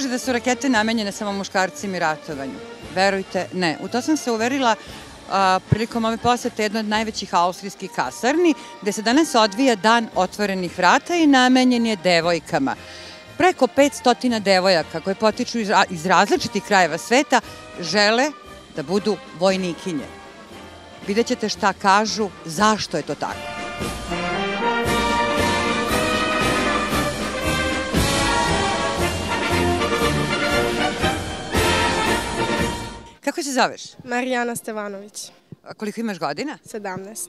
kaže da su rakete namenjene samo muškarcima i ratovanju. Verujte, ne. U to sam se uverila prilikom ove posete jednoj od najvećih austrijskih kasarni, gde se danas odvija dan otvorenih vrata i namenjen je devojkama. Preko 500 devojaka koje potiču iz različitih krajeva sveta žele da budu vojnikinje. Vidjet ćete šta kažu, zašto je to tako. Kako se zoveš? Marijana Stevanović. A koliko imaš godina? 17.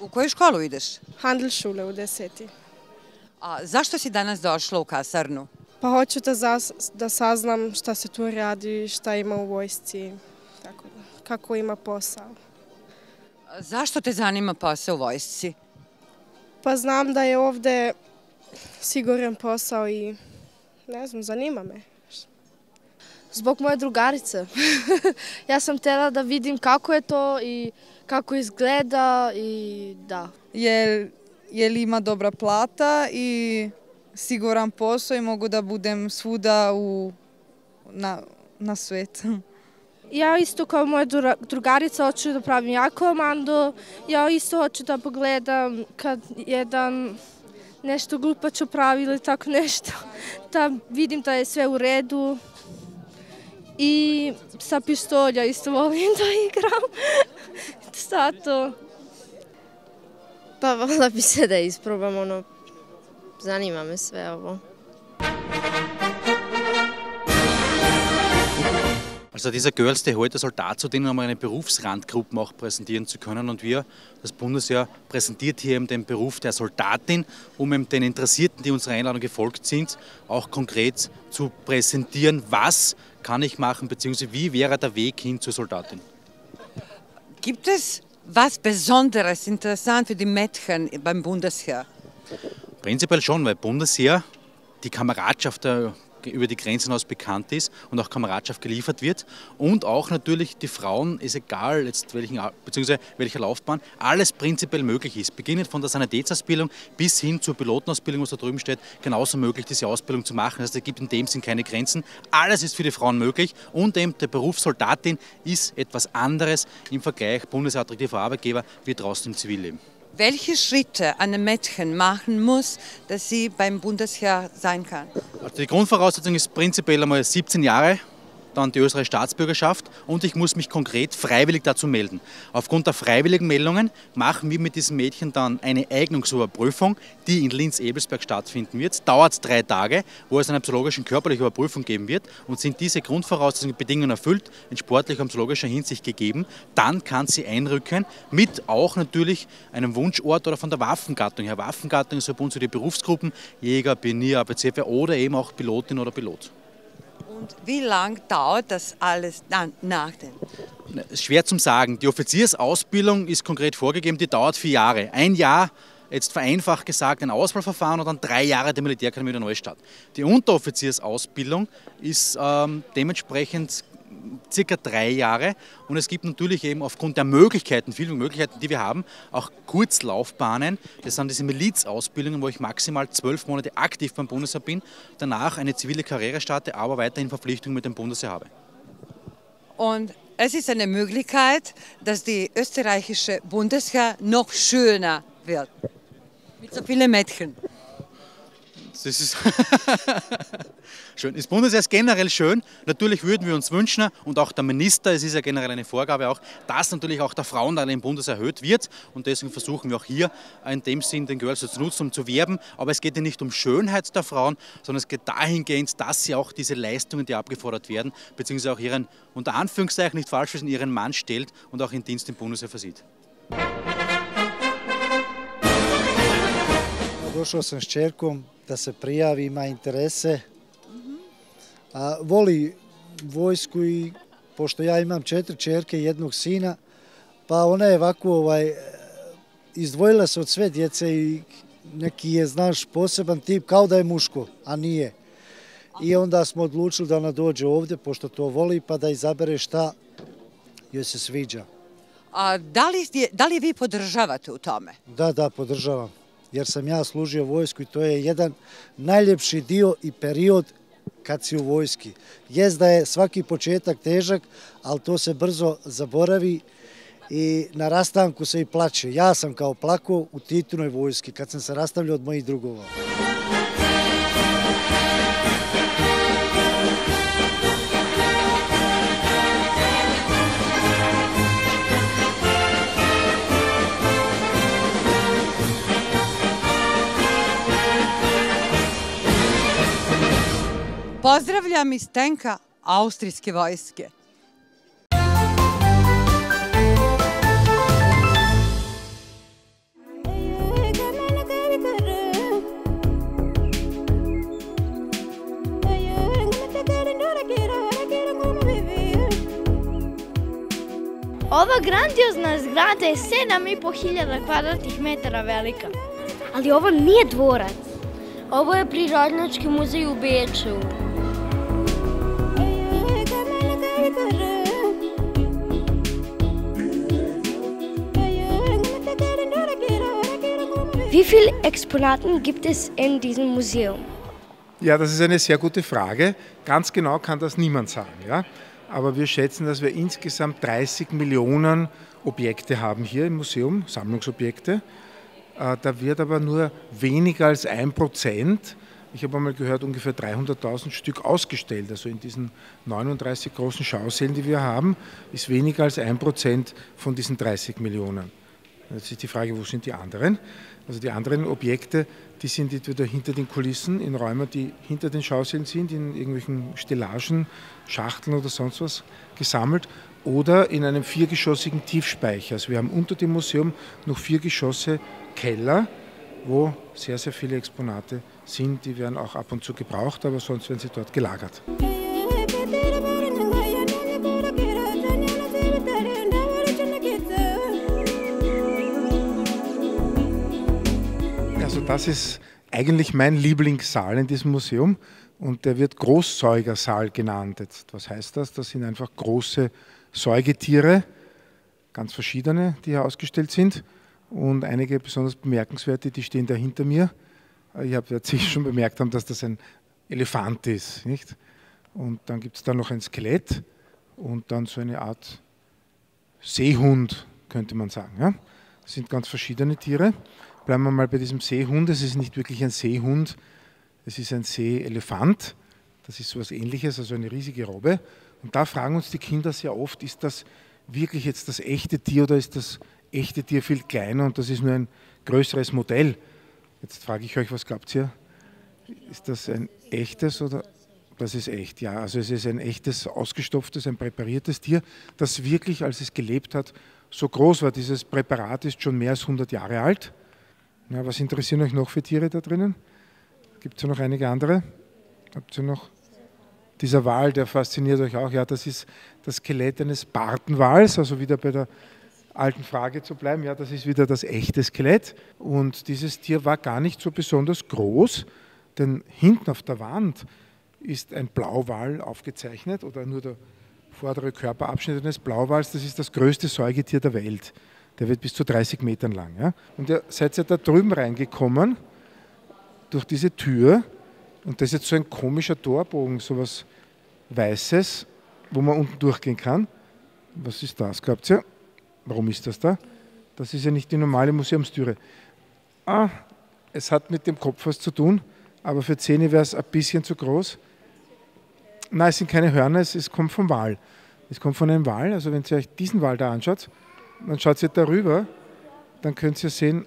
U koju školu ideš? Handelsschule u deseti. A zašto si danas došla u kasarnu? Pa hoću da, zas, da saznam šta se tu radi, šta ima u vojsci, tako da, kako ima posao. A zašto te zanima posao u vojsci? Pa znam da je ovde siguran posao i ne znam, zanima me. Zbog moje drugarice. ja sam tela da vidim kako je to i kako izgleda i da. Jer, jer ima dobra plata i siguran posao i mogu da budem svuda u, na, na svetu. Ja isto kao moja drugarica hoću da pravim jako komando. Ja isto hoću da pogledam kad jedan nešto glupačo pravi ili tako nešto. Da vidim da je sve u redu. I sa pištolja isto volim da igram. Šta to? Pa vala bi se da isprobam, ono, zanima me sve ovo. Also dieser Girls Day heute soll dazu dienen, einmal eine Berufsrandgruppe auch präsentieren zu können. Und wir, das Bundesheer, präsentiert hier eben den Beruf der Soldatin, um eben den Interessierten, die unserer Einladung gefolgt sind, auch konkret zu präsentieren, was kann ich machen, beziehungsweise wie wäre der Weg hin zur Soldatin. Gibt es was Besonderes, interessant für die Mädchen beim Bundesheer? Prinzipiell schon, weil Bundesheer die Kameradschaft der über die Grenzen aus bekannt ist und auch Kameradschaft geliefert wird. Und auch natürlich die Frauen, ist egal jetzt welchen, beziehungsweise welcher Laufbahn, alles prinzipiell möglich ist. Beginnend von der Sanitätsausbildung bis hin zur Pilotenausbildung, was da drüben steht, genauso möglich, diese Ausbildung zu machen. Also es gibt in dem Sinn keine Grenzen. Alles ist für die Frauen möglich und eben der Beruf Soldatin ist etwas anderes im Vergleich bundesattraktiver Arbeitgeber wie draußen im Zivilleben. Welche Schritte ein Mädchen machen muss, dass sie beim Bundesheer sein kann? Also die Grundvoraussetzung ist prinzipiell einmal 17 Jahre dann die österreichische Staatsbürgerschaft und ich muss mich konkret freiwillig dazu melden. Aufgrund der freiwilligen Meldungen machen wir mit diesem Mädchen dann eine Eignungsüberprüfung, die in Linz-Ebelsberg stattfinden wird. Dauert drei Tage, wo es eine psychologische und körperliche Überprüfung geben wird und sind diese Grundvoraussetzungen und Bedingungen erfüllt, in sportlicher und psychologischer Hinsicht gegeben, dann kann sie einrücken mit auch natürlich einem Wunschort oder von der Waffengattung her. Waffengattung ist uns so die Berufsgruppen Jäger, Pionier, APCF oder eben auch Pilotin oder Pilot. Und wie lang dauert das alles dann nach dem? Schwer zum sagen. Die Offiziersausbildung ist konkret vorgegeben, die dauert vier Jahre. Ein Jahr jetzt vereinfacht gesagt ein Auswahlverfahren und dann drei Jahre der Militärkademie der Neustadt. Die Unteroffiziersausbildung ist ähm, dementsprechend circa drei Jahre. Und es gibt natürlich eben aufgrund der Möglichkeiten, vielen Möglichkeiten, die wir haben, auch Kurzlaufbahnen. Das sind diese Milizausbildungen, wo ich maximal zwölf Monate aktiv beim Bundesheer bin, danach eine zivile Karriere starte, aber weiterhin Verpflichtungen mit dem Bundesheer habe. Und es ist eine Möglichkeit, dass die österreichische Bundesheer noch schöner wird. Mit so vielen Mädchen. Das ist schön. Das Bundesheer ist generell schön. Natürlich würden wir uns wünschen, und auch der Minister, es ist ja generell eine Vorgabe auch, dass natürlich auch der Frauenteil im Bundes erhöht wird. Und deswegen versuchen wir auch hier in dem Sinn den Girls zu nutzen, um zu werben. Aber es geht ja nicht um Schönheit der Frauen, sondern es geht dahingehend, dass sie auch diese Leistungen, die abgefordert werden, beziehungsweise auch ihren, unter Anführungszeichen nicht falsch wissen, ihren Mann stellt und auch in Dienst im Bundesheer versieht. Došao sam s čerkom da se prijavi, ima interese, a voli vojsku i pošto ja imam četiri čerke i jednog sina, pa ona je ovako ovaj, izdvojila se od sve djece i neki je, znaš, poseban tip kao da je muško, a nije. I onda smo odlučili da ona dođe ovde, pošto to voli, pa da izabere šta joj se sviđa. A da li, da li vi podržavate u tome? Da, da, podržavam jer sam ja služio vojsku i to je jedan najljepši dio i period kad si u vojski. Jest da je svaki početak težak, ali to se brzo zaboravi i na rastanku se i plače. Ja sam kao plako u Titunoj vojski kad sam se rastavljao od mojih drugova. Pozdravljam iz tenka Austrijske vojske. Ova grandiozna zgrada je 7.500 kvadratnih metara velika. Ali ovo nije dvorac. Ovo je Prirodnjački muzej u Beču. Viele Exponaten gibt es in diesem Museum? Ja, das ist eine sehr gute Frage. Ganz genau kann das niemand sagen. Ja? Aber wir schätzen, dass wir insgesamt 30 Millionen Objekte haben hier im Museum, Sammlungsobjekte. Äh, da wird aber nur weniger als ein Prozent, ich habe einmal gehört, ungefähr 300.000 Stück ausgestellt. Also in diesen 39 großen Schausälen, die wir haben, ist weniger als ein Prozent von diesen 30 Millionen. Jetzt ist die Frage, wo sind die anderen? Also die anderen Objekte, die sind entweder hinter den Kulissen, in Räumen, die hinter den Schausälen sind, in irgendwelchen Stellagen, Schachteln oder sonst was gesammelt, oder in einem viergeschossigen Tiefspeicher. Also wir haben unter dem Museum noch vier Geschosse Keller, wo sehr, sehr viele Exponate sind. Die werden auch ab und zu gebraucht, aber sonst werden sie dort gelagert. Das ist eigentlich mein Lieblingssaal in diesem Museum und der wird Großsäugersaal genannt. Jetzt, was heißt das? Das sind einfach große Säugetiere, ganz verschiedene, die hier ausgestellt sind und einige besonders bemerkenswerte, die stehen da hinter mir. Ich habe jetzt sicher schon bemerkt haben, dass das ein Elefant ist. Nicht? Und dann gibt es da noch ein Skelett und dann so eine Art Seehund, könnte man sagen. Ja? Das sind ganz verschiedene Tiere. Bleiben wir mal bei diesem Seehund. Es ist nicht wirklich ein Seehund, es ist ein Seeelefant. Das ist so etwas ähnliches, also eine riesige Robbe. Und da fragen uns die Kinder sehr oft, ist das wirklich jetzt das echte Tier oder ist das echte Tier viel kleiner und das ist nur ein größeres Modell? Jetzt frage ich euch, was glaubt ihr? Ist das ein echtes oder das ist echt, ja. Also es ist ein echtes, ausgestopftes, ein präpariertes Tier, das wirklich, als es gelebt hat, so groß war. Dieses Präparat ist schon mehr als 100 Jahre alt. Ja, was interessieren euch noch für Tiere da drinnen? Gibt es noch einige andere? Habt ihr noch? Dieser Wal, der fasziniert euch auch. Ja, das ist das Skelett eines Bartenwals, also wieder bei der alten Frage zu bleiben. Ja, das ist wieder das echte Skelett. Und dieses Tier war gar nicht so besonders groß, denn hinten auf der Wand ist ein Blauwal aufgezeichnet oder nur der vordere Körperabschnitt eines Blauwals. Das ist das größte Säugetier der Welt. Der wird bis zu 30 Metern lang. Ja? Und ihr seid ja da drüben reingekommen, durch diese Tür. Und das ist jetzt so ein komischer Torbogen, so was Weißes, wo man unten durchgehen kann. Was ist das, glaubt ihr? Warum ist das da? Das ist ja nicht die normale Museumstüre. Ah, es hat mit dem Kopf was zu tun, aber für Zähne wäre es ein bisschen zu groß. Nein, es sind keine Hörner, es, es kommt vom Wal. Es kommt von einem Wal, also wenn ihr euch diesen Wal da anschaut, dann schaut ihr darüber, dann könnt ihr sehen,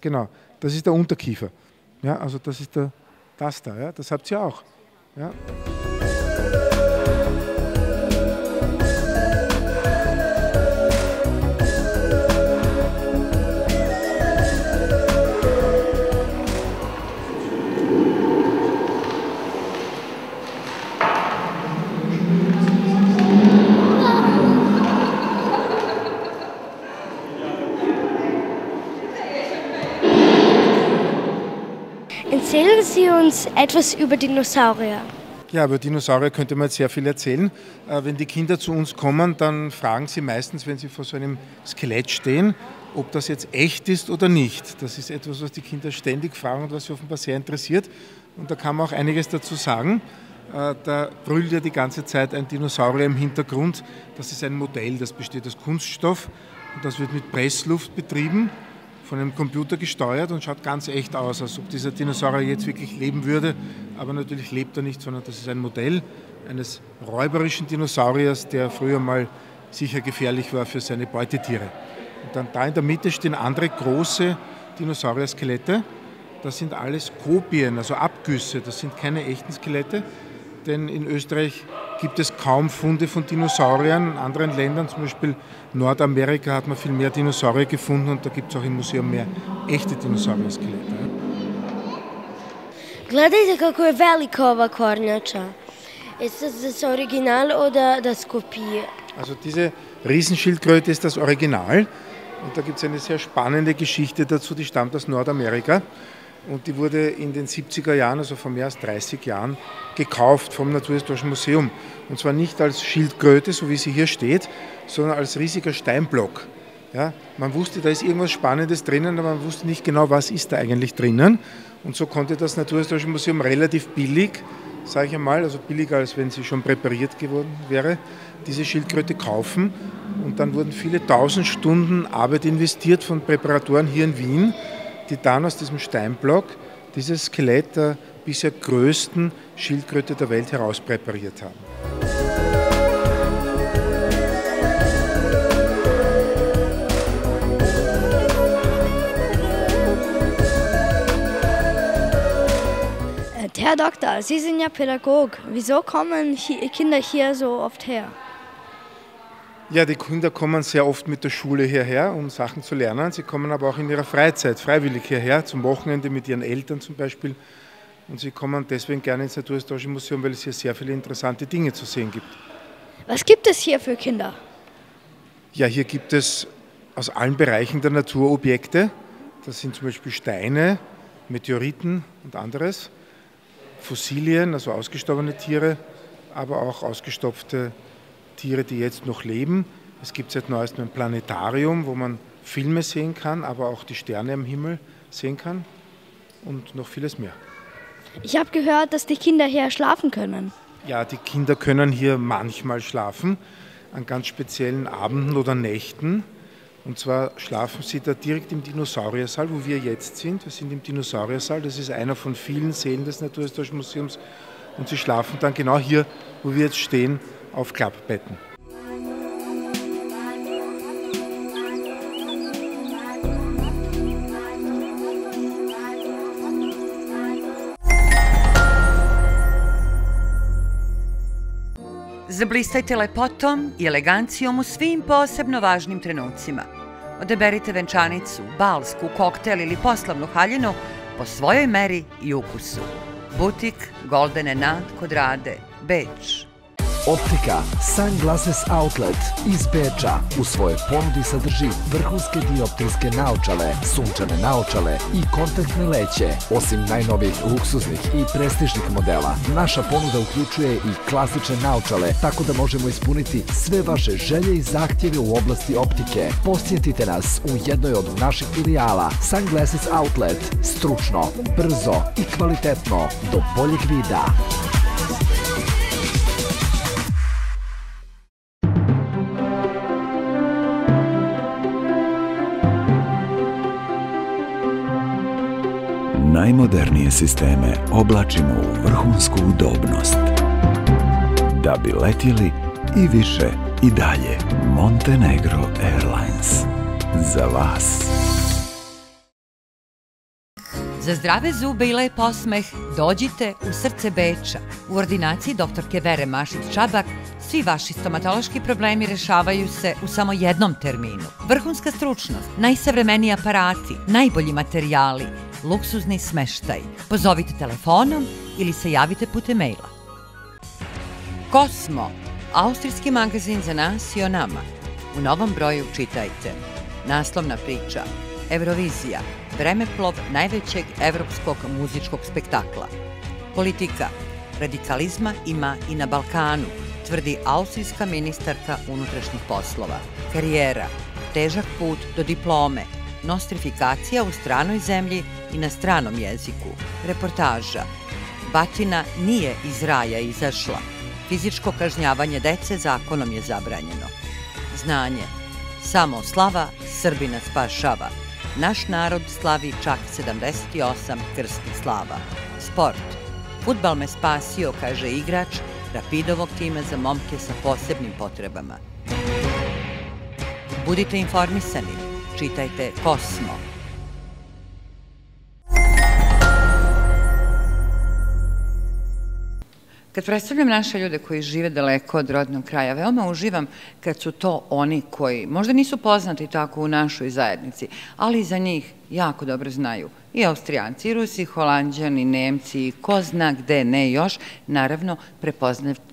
genau, das ist der Unterkiefer. Ja, also das ist der, das da, ja, das habt ihr auch. Ja. Sie uns etwas über Dinosaurier. Ja, über Dinosaurier könnte man jetzt sehr viel erzählen. Äh, wenn die Kinder zu uns kommen, dann fragen sie meistens, wenn sie vor so einem Skelett stehen, ob das jetzt echt ist oder nicht. Das ist etwas, was die Kinder ständig fragen und was sie offenbar sehr interessiert. Und da kann man auch einiges dazu sagen. Äh, da brüllt ja die ganze Zeit ein Dinosaurier im Hintergrund. Das ist ein Modell, das besteht aus Kunststoff und das wird mit Pressluft betrieben, von einem Computer gesteuert und schaut ganz echt aus, als ob dieser Dinosaurier jetzt wirklich leben würde. Aber natürlich lebt er nicht, sondern das ist ein Modell eines räuberischen Dinosauriers, der früher mal sicher gefährlich war für seine Beutetiere. Und dann da in der Mitte stehen andere große Dinosaurier-Skelette. Das sind alles Kopien, also Abgüsse, das sind keine echten Skelette denn in Österreich gibt es kaum Funde von Dinosauriern. In anderen Ländern, zum Beispiel Nordamerika, hat man viel mehr Dinosaurier gefunden und da gibt es auch im Museum mehr echte Dinosaurier-Skelette. Gledajte kako je velika ova kornjača. Ist das das Original oder das Kopie? Also diese Riesenschildkröte ist das Original und da gibt es eine sehr spannende Geschichte dazu, die stammt aus Nordamerika. Und die wurde in den 70er Jahren, also vor mehr als 30 Jahren, gekauft vom Naturhistorischen Museum. Und zwar nicht als Schildkröte, so wie sie hier steht, sondern als riesiger Steinblock. Ja, man wusste, da ist irgendwas Spannendes drinnen, aber man wusste nicht genau, was ist da eigentlich drinnen. Und so konnte das Naturhistorische Museum relativ billig, sage ich einmal, also billiger als wenn sie schon präpariert geworden wäre, diese Schildkröte kaufen. Und dann wurden viele tausend Stunden Arbeit investiert von Präparatoren hier in Wien die dann aus diesem Steinblock dieses Skelett der bisher größten Schildkröte der Welt herauspräpariert haben. Äh, Herr Doktor, Sie sind ja Pädagog. Wieso kommen Kinder hier so oft her? Ja, die Kinder kommen sehr oft mit der Schule hierher, um Sachen zu lernen. Sie kommen aber auch in ihrer Freizeit freiwillig hierher, zum Wochenende mit ihren Eltern zum Beispiel. Und sie kommen deswegen gerne ins Naturhistorische Museum, weil es hier sehr viele interessante Dinge zu sehen gibt. Was gibt es hier für Kinder? Ja, hier gibt es aus allen Bereichen der Natur Objekte. Das sind zum Beispiel Steine, Meteoriten und anderes. Fossilien, also ausgestorbene Tiere, aber auch ausgestopfte Tiere, die jetzt noch leben. Es gibt seit neuestem ein Planetarium, wo man Filme sehen kann, aber auch die Sterne am Himmel sehen kann und noch vieles mehr. Ich habe gehört, dass die Kinder hier schlafen können. Ja, die Kinder können hier manchmal schlafen, an ganz speziellen Abenden oder Nächten. Und zwar schlafen sie da direkt im Dinosauriersaal, wo wir jetzt sind. Wir sind im Dinosauriersaal, das ist einer von vielen Sälen des Naturhistorischen Museums. Und sie schlafen dann genau hier, wo wir jetzt stehen, auf Klappbetten. Zablistajte lepotom i elegancijom u svim posebno važnim trenucima. Odaberite venčanicu, balsku, koktel ili poslovnu haljinu po svojoj meri i ukusu. Butik Goldene Nad kod Rade, Beč. Optika Sunglasses Outlet iz Beča u svojoj ponudi sadrži vrhunske dioptrijske naočale, sunčane naočale i kontaktne leće. Osim najnovijih luksuznih i prestižnih modela, naša ponuda uključuje i klasične naočale, tako da možemo ispuniti sve vaše želje i zahtjeve u oblasti optike. Posjetite nas u jednoj od naših filijala Sunglasses Outlet. Stručno, brzo i kvalitetno do boljeg vida. Najmodernije sisteme oblačimo u vrhunsku udobnost. Da bi letjeli i više i dalje. Montenegro Airlines. Za vas. Za zdrave zube i lep osmeh dođite u srce Beča. U ordinaciji doktorke Vere Mašić-Čabak svi vaši stomatološki problemi rešavaju se u samo jednom terminu. Vrhunska stručnost, najsavremeniji aparati, najbolji materijali, luksuzni smeštaj. Pozovite telefonom ili se javite putem maila. Kosmo, austrijski magazin za nas i o nama. U novom broju čitajte. Naslovna priča, Eurovizija, vremeplov najvećeg evropskog muzičkog spektakla. Politika, radikalizma ima i na Balkanu, tvrdi austrijska ministarka unutrašnjih poslova. Karijera, težak put do diplome, nostrifikacija u stranoj zemlji i na stranom jeziku. Reportaža. Batina nije iz raja izašla. Fizičko kažnjavanje dece zakonom je zabranjeno. Znanje. Samo slava Srbina spašava. Naš narod slavi čak 78 krstnih slava. Sport. Futbal me spasio, kaže igrač Rapidovog tima za momke sa posebnim potrebama. Budite informisani. Čitajte Kosmo. Kad predstavljam naše ljude koji žive daleko od rodnog kraja, veoma uživam kad su to oni koji možda nisu poznati tako u našoj zajednici, ali za njih jako dobro znaju i Austrijanci, i Rusi, Holandjani, Nemci, ko zna gde ne još, naravno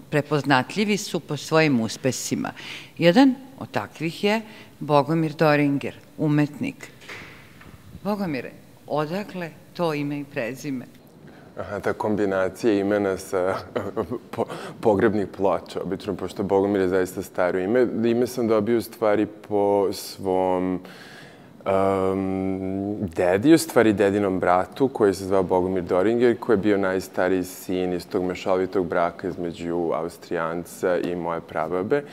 prepoznatljivi su po svojim uspesima. Jedan od takvih je Bogomir Doringer, umetnik. Bogomire, odakle to ime i prezime? Aha, ta kombinacija imena sa po, pogrebnih ploča, obično, pošto Bogomir je zaista staro ime. Ime sam dobio u stvari po svom um, dedi, u stvari dedinom bratu, koji se zvao Bogomir Doringer, koji je bio najstariji sin iz tog mešovitog braka između Austrijanca i moje prababe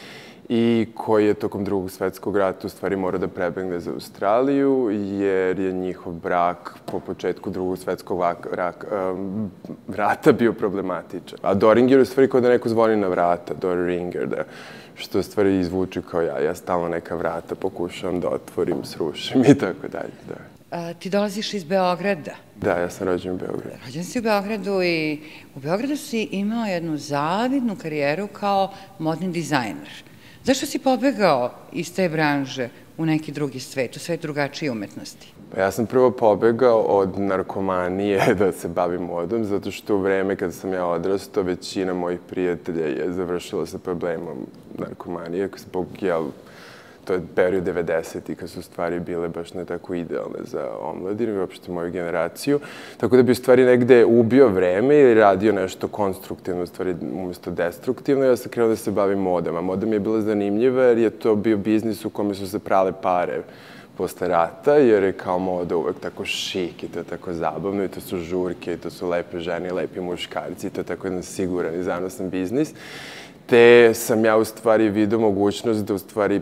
i koji je tokom drugog svetskog rata u stvari morao da prebegne za Australiju, jer je njihov brak po početku drugog svetskog rak, um, rata bio problematičan. A Doringer u stvari kao da neko zvoni na vrata, Doringer, da, što u stvari izvuči kao ja. Ja stalno neka vrata pokušavam da otvorim, srušim i tako dalje. Da. A, ti dolaziš iz Beograda. Da, ja sam rođen u Beogradu. Rođen si u Beogradu i u Beogradu si imao jednu zavidnu karijeru kao modni dizajner. Zašto si pobegao iz te branže u neki drugi svet, u svet drugačije umetnosti? Pa ja sam prvo pobegao od narkomanije da se bavim modom, zato što u vreme kada sam ja odrastao, većina mojih prijatelja je završila sa problemom narkomanije, zbog, jel, to je period 90. kad su stvari bile baš ne tako idealne za omladinu i uopšte moju generaciju. Tako da bi u stvari negde ubio vreme ili radio nešto konstruktivno, u stvari umesto destruktivno, ja sam krenuo da se bavim modom. A moda mi je bila zanimljiva jer je to bio biznis u kome su se prale pare posle rata, jer je kao moda uvek tako šik i to je tako zabavno i to su žurke i to su lepe žene i lepi muškarci i to je tako jedan siguran i zanosan biznis. Te sam ja u stvari vidio mogućnost da u stvari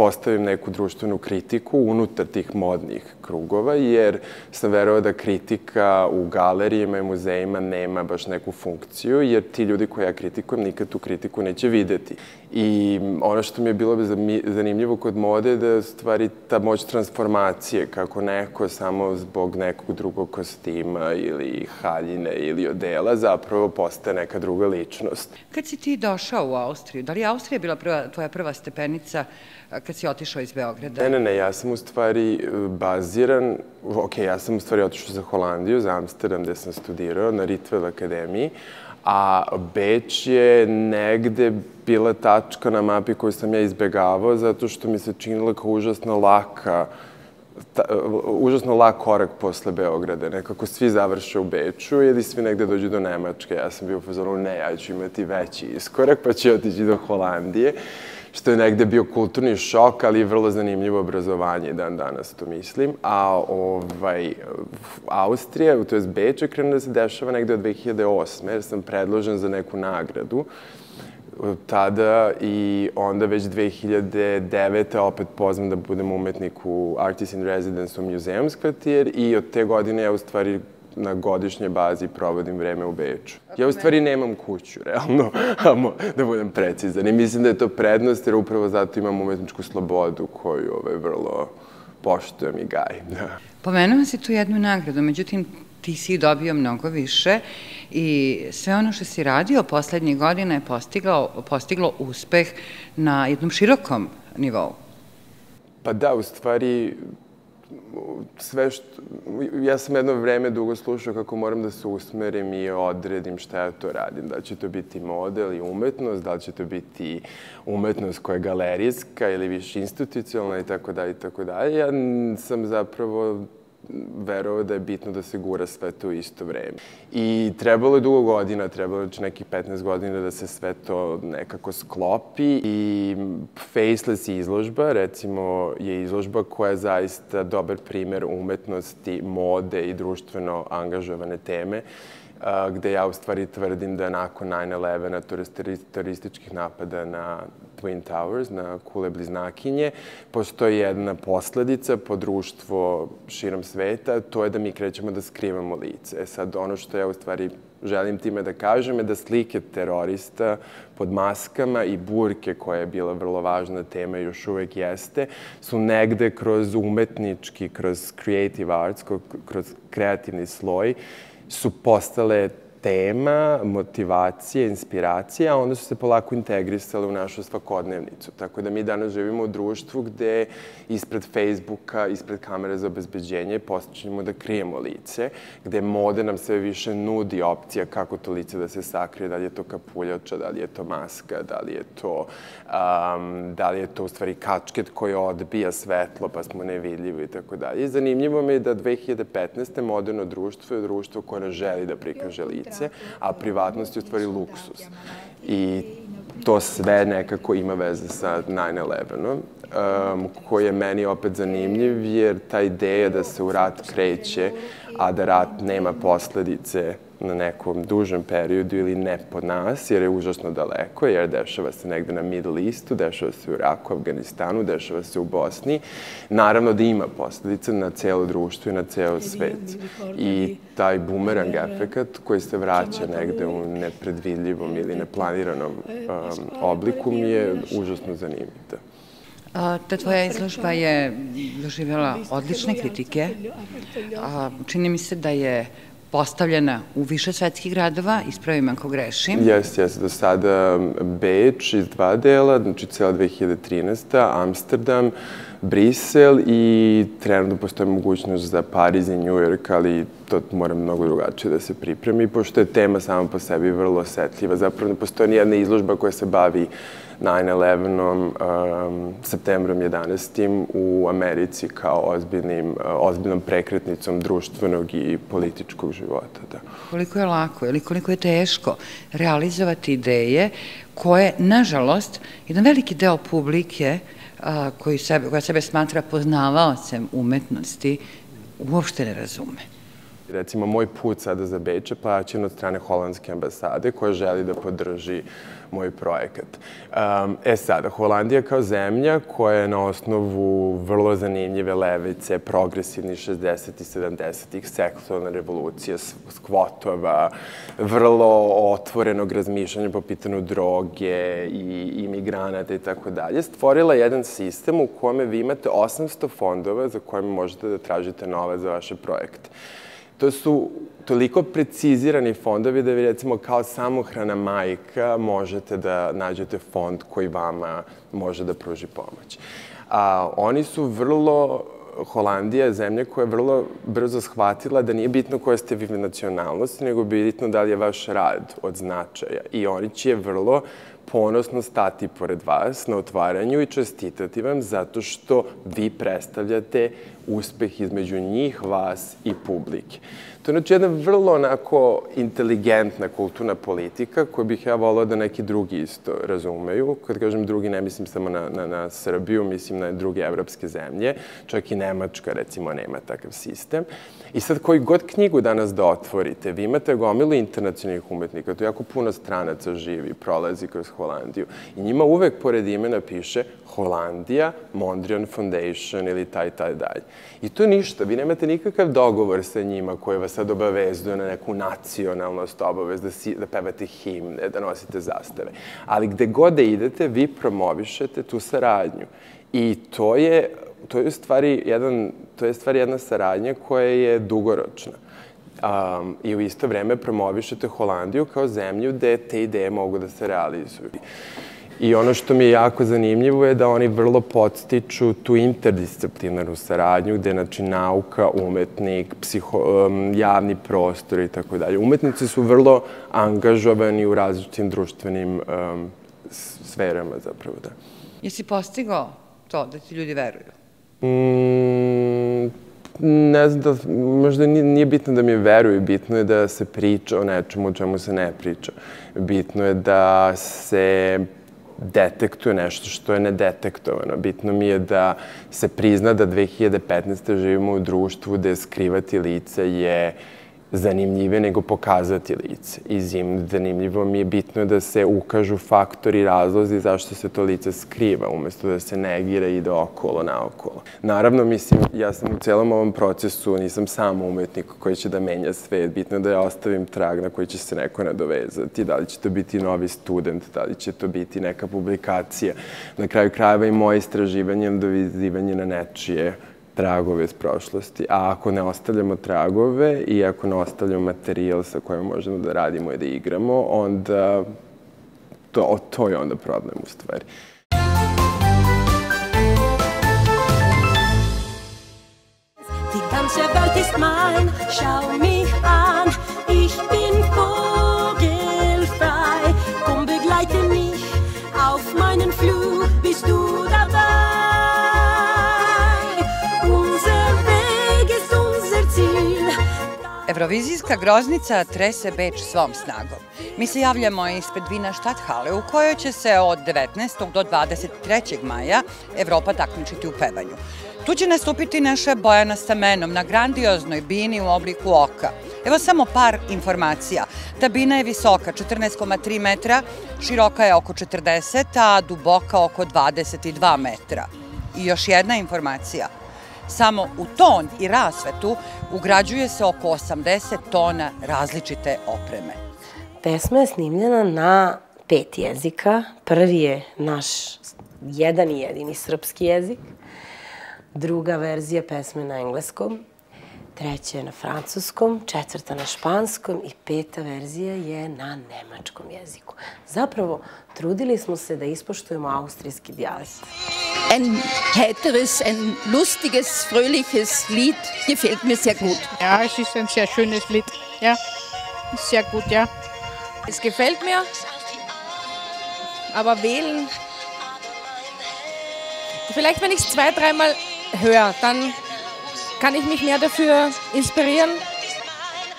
postavim neku društvenu kritiku unutar tih modnih krugova, jer sam verovao da kritika u galerijima i muzejima nema baš neku funkciju, jer ti ljudi koje ja kritikujem nikad tu kritiku neće videti. I ono što mi je bilo zanimljivo kod mode je da stvari ta moć transformacije, kako neko samo zbog nekog drugog kostima ili haljine ili odela zapravo postaje neka druga ličnost. Kad si ti došao u Austriju, da li je Austrija bila prva, tvoja prva stepenica kad si otišao iz Beograda? Ne, ne, ne, ja sam u stvari e, baziran, ok, ja sam u stvari otišao za Holandiju, za Amsterdam, gde sam studirao na Ritvel akademiji, a Beč je negde bila tačka na mapi koju sam ja izbegavao zato što mi se činila kao užasno laka ta, užasno lak korak posle Beograda. Nekako svi završe u Beču ili svi negde dođu do Nemačke. Ja sam bio u fazonu, ne, ja ću imati veći iskorak, pa ću otići do Holandije što je negde bio kulturni šok, ali vrlo zanimljivo obrazovanje dan danas, to mislim. A ovaj, Austrija, to je Beč, je krenuo da se dešava negde od 2008. jer sam predložen za neku nagradu tada i onda već 2009. opet pozvan da budem umetnik u Artist in Residence u Museums kvartir i od te godine ja u stvari na godišnje bazi provodim vreme u Beču. Ja u stvari nemam kuću, realno, da budem precizan. I mislim da je to prednost, jer upravo zato imam umetničku slobodu koju ovaj, vrlo poštujem i gajim. Da. Pomenuo si tu jednu nagradu, međutim, ti si dobio mnogo više i sve ono što si radio poslednjih godina je postiglo, postiglo uspeh na jednom širokom nivou. Pa da, u stvari, sve što... Ja sam jedno vreme dugo slušao kako moram da se usmerim i odredim šta ja to radim. Da će to biti model i umetnost, da li će to biti umetnost koja je galerijska ili više institucionalna i tako dalje i tako dalje. Ja sam zapravo verovao da je bitno da se gura sve to u isto vreme. I trebalo je dugo godina, trebalo je nekih 15 godina da se sve to nekako sklopi i Faceless izložba, recimo, je izložba koja je zaista dobar primer umetnosti, mode i društveno angažovane teme gde ja u stvari tvrdim da nakon 9-11 terorističkih napada na Twin Towers, na kule bliznakinje, postoji jedna posledica po društvo širom sveta, to je da mi krećemo da skrivamo lice. E sad, ono što ja u stvari želim time da kažem je da slike terorista pod maskama i burke, koja je bila vrlo važna tema i još uvek jeste, su negde kroz umetnički, kroz creative arts, kroz kreativni sloj, su postale tema, motivacije, inspiracije, a onda su se polako integrisale u našu svakodnevnicu. Tako da mi danas živimo u društvu gde ispred Facebooka, ispred kamere za obezbeđenje postačemo da krijemo lice, gde mode nam sve više nudi opcija kako to lice da se sakrije, da li je to kapuljača, da li je to maska, da li je to, um, da li je to u stvari kačket koji odbija svetlo pa smo nevidljivi i tako dalje. Zanimljivo mi je da 2015. moderno društvo je društvo koje ne želi da prikaže lice lice, a privatnost je u stvari luksus. I to sve nekako ima veze sa 9-11-om, um, koji je meni opet zanimljiv, jer ta ideja da se u rat kreće, a da rat nema posledice na nekom dužem periodu ili ne po nas, jer je užasno daleko, jer dešava se negde na Middle Eastu, dešava se u Iraku, Afganistanu, dešava se u Bosni. Naravno da ima posledice na celo društvo i na ceo svet. I taj bumerang efekat koji se vraća negde u nepredvidljivom ili neplaniranom um, obliku mi je užasno zanimljiv. Da. A, ta tvoja izložba je doživjela odlične kritike. A, čini mi se da je postavljena u više svetskih gradova, ispravim ako grešim. Jeste, jeste. Do sada Beč iz dva dela, znači cijela 2013. Amsterdam, Brisel i trenutno postoje mogućnost za Pariz i New York, ali to mora mnogo drugačije da se pripremi, pošto je tema sama po sebi vrlo osetljiva. Zapravo ne postoje nijedna izložba koja se bavi 9-11-om, um, septembrom 11. u Americi kao ozbiljnim, uh, ozbiljnom prekretnicom društvenog i političkog života. Da. Koliko je lako ili koliko je teško realizovati ideje koje, nažalost, jedan veliki deo publike a, koji sebe, koja sebe smatra poznavaocem umetnosti, uopšte ne razume. Recimo, moj put sada za Beč je plaćen od strane holandske ambasade koja želi da podrži moj projekat. Um, e sada, Holandija kao zemlja koja je na osnovu vrlo zanimljive levice, progresivni 60. i 70. seksualna revolucija, skvotova, vrlo otvorenog razmišljanja po pitanju droge i imigranata i tako dalje, stvorila jedan sistem u kome vi imate 800 fondova za kojima možete da tražite nove za vaše projekte to su toliko precizirani fondovi da vi recimo kao samohrana majka možete da nađete fond koji vama može da pruži pomoć. A, oni su vrlo Holandija je zemlja koja je vrlo brzo shvatila da nije bitno koja ste vi nacionalnosti, nego bitno da li je vaš rad od značaja. I oni će vrlo ponosno stati pored vas na otvaranju i čestitati vam zato što vi predstavljate uspeh između njih, vas i publike. To je znači jedna vrlo onako inteligentna kulturna politika koju bih ja volao da neki drugi isto razumeju. Kad kažem drugi, ne mislim samo na, na, na Srbiju, mislim na druge evropske zemlje. Čak i Nemačka, recimo, nema takav sistem. I sad, koji god knjigu danas da otvorite, vi imate gomilu internacionalnih umetnika, to jako puno stranaca živi, prolazi kroz Holandiju. I njima uvek pored imena piše Holandija, Mondrian Foundation ili taj, taj dalje. I to ništa, vi nemate nikakav dogovor sa njima koji vas sad obavezuje na neku nacionalnost, obavez da, si, da pevate himne, da nosite zastave. Ali gde god da idete, vi promovišete tu saradnju. I to je, to je u stvari jedan, to je stvari jedna saradnja koja je dugoročna. Um, I u isto vreme promovišete Holandiju kao zemlju gde te ideje mogu da se realizuju. I ono što mi je jako zanimljivo je da oni vrlo podstiču tu interdisciplinarnu saradnju gde znači nauka, umetnik, psiho, javni prostor i tako dalje. Umetnici su vrlo angažovani u različitim društvenim um, sferama zapravo, da. Jesi postigao to da ti ljudi veruju? Mm, ne znam da, možda nije, nije bitno da mi veruju, bitno je da se priča o nečemu o čemu se ne priča. Bitno je da se detektuje nešto što je nedetektovano. Bitno mi je da se prizna da 2015. živimo u društvu gde skrivati lice je zanimljivije nego pokazati lice. I zim, zanimljivo mi je bitno da se ukažu faktori, razlozi zašto se to lice skriva, umesto da se negira i ide okolo, naokolo. Naravno, mislim, ja sam u celom ovom procesu, nisam sam umetnik koji će da menja svet, bitno je da ja ostavim trag na koji će se neko nadovezati, da li će to biti novi student, da li će to biti neka publikacija. Na kraju krajeva i moje istraživanje dovizivanje na nečije tragove iz prošlosti. A ako ne ostavljamo tragove i ako ne ostavljamo materijal sa kojim možemo da radimo i da igramo, onda to, to je onda problem u stvari. Die ganze Welt ist mein, schau mich Evrovizijska groznica trese Beč svom snagom. Mi se javljamo ispred Vina Štathale u kojoj će se od 19. do 23. maja Evropa takmičiti u pevanju. Tu će nastupiti naša Bojana Stamenom na grandioznoj bini u obliku oka. Evo samo par informacija. Ta bina je visoka 14,3 metra, široka je oko 40, a duboka oko 22 metra. I još jedna informacija. Samo u ton i rasvetu ugrađuje se oko 80 tona različite opreme. Pesma je snimljena na pet jezika. Prvi je naš jedan i jedini srpski jezik. Druga verzija pesme na engleskom. Treća je na francuskom, četvrta na španskom i peta verzija je na nemačkom jeziku. Zapravo, trudili smo se da ispoštujemo austrijski dijalekt. Ein heiteres, ein lustiges, fröhliches Lied gefällt mir sehr gut. Ja, es ist ein sehr schönes Lied. Ja, ist sehr gut, ja. Es gefällt mir, aber wählen. Vielleicht, wenn ich es zwei, dreimal höre, dann kann ich mich mehr dafür inspirieren.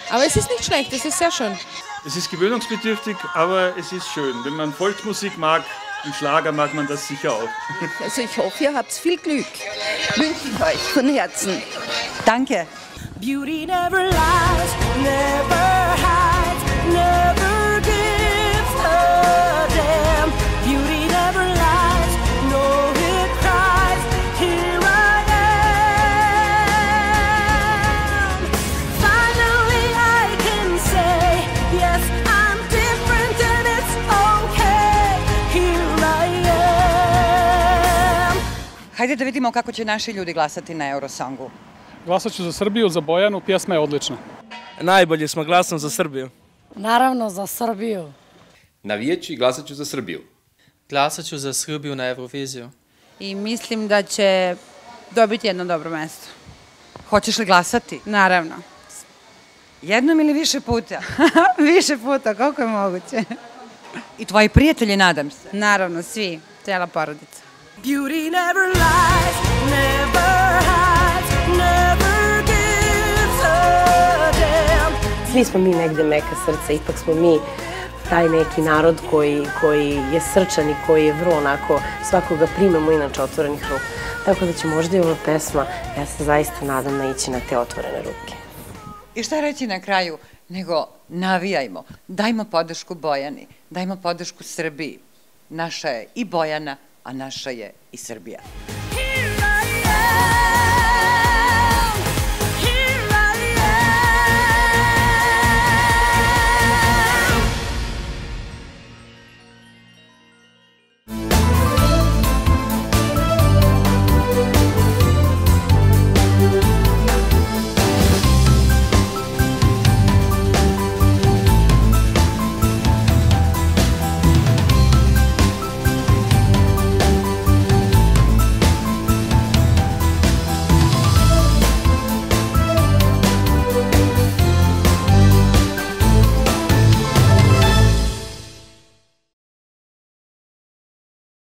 Aber es ist nicht schlecht, es ist sehr schön. Es ist gewöhnungsbedürftig, aber es ist schön. Wenn man Volksmusik mag, und Schlager mag man das sicher auch. Also ich hoffe, ihr habt viel Glück. Wünsche ich euch von Herzen. Danke. Beauty never lies, never hides, never Hajde da vidimo kako će naši ljudi glasati na Eurosongu. Glasat ću za Srbiju, za Bojanu, pjesma je odlična. Najbolje smo glasom za Srbiju. Naravno za Srbiju. Navijeći glasat ću za Srbiju. Glasat ću za Srbiju na Euroviziju. I mislim da će dobiti jedno dobro mesto. Hoćeš li glasati? Naravno. Jednom ili više puta? Više puta, koliko je moguće. I tvoji prijatelji, nadam se? Naravno, svi, cijela porodica. Beauty never lies, never hides, never gives a damn. Svi smo mi negde meka srca, ipak smo mi taj neki narod koji, koji je srčan i koji je vrlo onako, svakoga primamo inače otvorenih ruku. Tako da će možda i ova pesma, ja se zaista nadam, naići na te otvorene ruke. I šta reći na kraju? Nego navijajmo, dajmo podršku Bojani, dajmo podršku Srbiji. Naša je i Bojana, a naša je i Srbija.